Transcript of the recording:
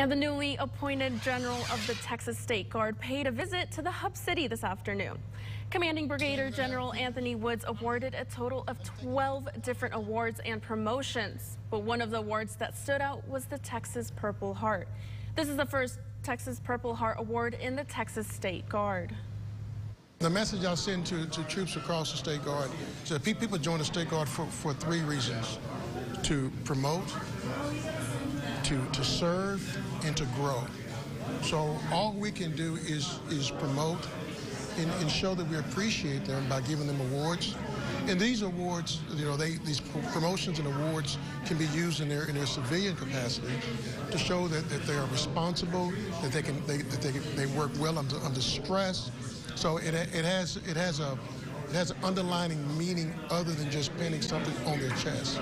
And the newly appointed General of the Texas State Guard paid a visit to the Hub City this afternoon. Commanding Brigadier General Anthony Woods awarded a total of 12 different awards and promotions. But one of the awards that stood out was the Texas Purple Heart. This is the first Texas Purple Heart Award in the Texas State Guard. The message I'll send to, to troops across the State Guard is that people join the State Guard for, for three reasons. To promote, to, to serve, and to grow. So all we can do is, is promote and, and show that we appreciate them by giving them awards. And these awards, you know, they, these promotions and awards can be used in their in their civilian capacity to show that, that they are responsible, that they can they, that they, they work well under, under stress. So it, it has it has a it has an underlining meaning other than just pinning something on their chest.